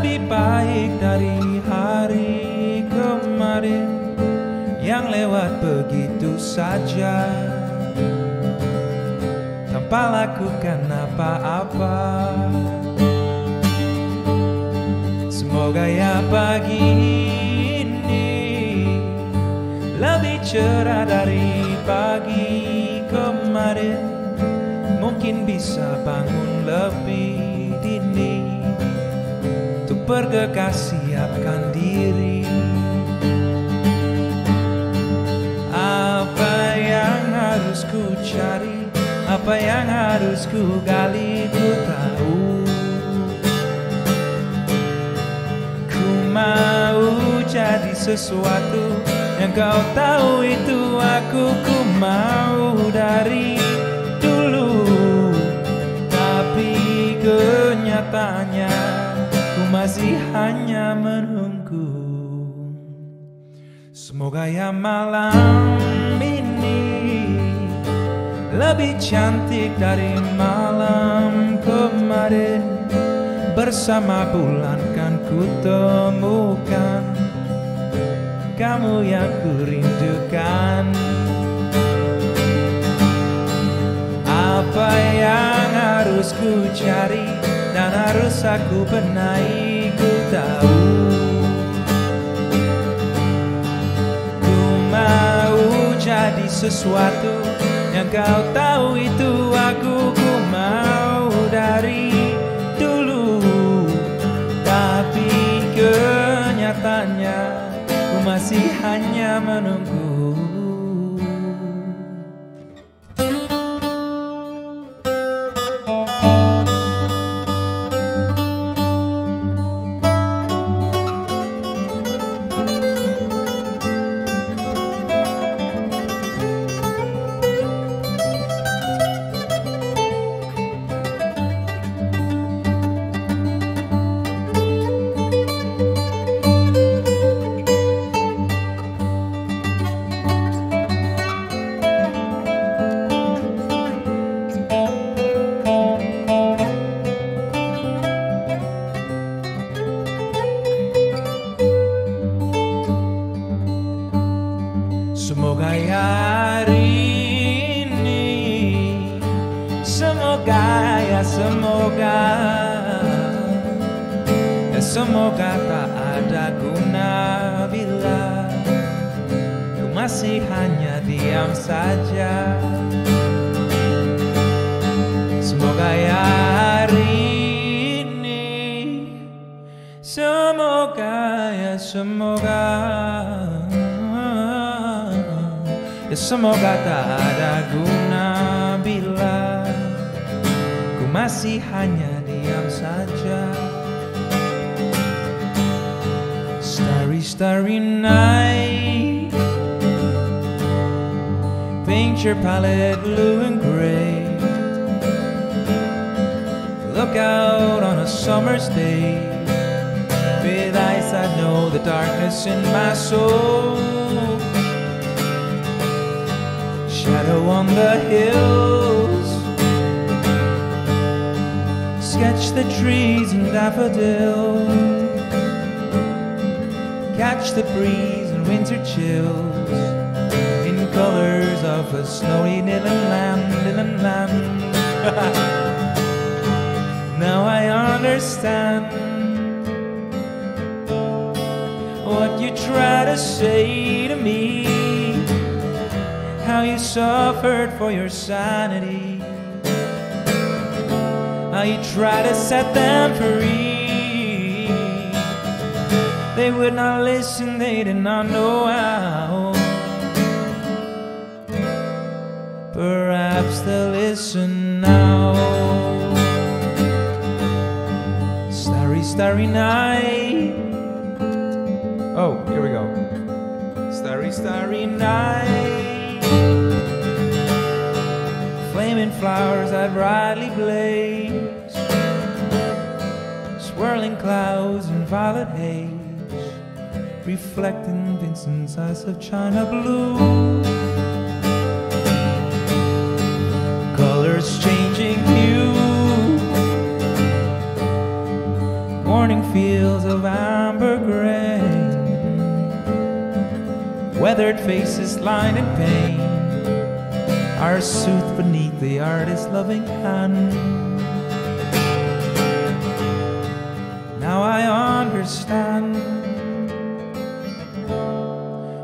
lebih baik dari hari kemarin yang lewat begitu saja tanpa lakukan apa-apa. Semoga ya pagi ini lebih cerah dari pagi kemarin. Mungkin bisa bangun lebih bergegas siapkan diri. Apa yang harus ku cari? Apa yang harus ku gali? Ku tahu. Ku mau jadi sesuatu yang kau tahu itu aku ku mau dari dulu Tapi kenyataannya masih hanya menunggu. Semoga ya malam ini lebih cantik dari malam kemarin. Bersama bulan kan ku temukan Kamu yang ku rindukan. Apa yang harus ku cari Dan harus aku benahi tahu Ku mau jadi sesuatu Yang kau tahu itu aku ku mau dari dulu. Tapi kenyataannya Ku masih hanya menunggu semoga Ya semoga tak ada guna bila Ku masih hanya diam saja. Semoga ya hari ini Semoga ya semoga Ya semoga tak ada guna masih hanya diam saja. Starry, starry night. Paint your palette blue and gray. Look out on a summer's day. With eyes that know the darkness in my soul. Shadow on the hills Sketch the trees and daffodils Catch the breeze and winter chills In colors of a snowy inland land, inland land Now I understand what you try to say to me. How you suffered for your sanity. How you try to set them free. They would not listen, they did not know how. Perhaps they'll listen now. Starry, starry night. Oh, here we go. Starry, starry night. Flaming flowers that brightly blaze. Whirling clouds and violet haze Reflecting Vincent's eyes of china blue. Colors changing hue. Morning fields of amber gray. Weathered faces lined in pain. Are soothed beneath the artist's loving hand. Understand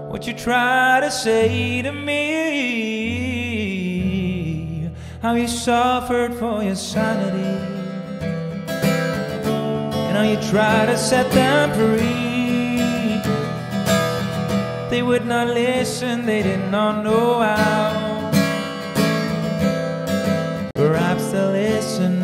what you try to say to me, how you suffered for your sanity, and how you try to set them free. They would not listen, they did not know how. Perhaps they'll listen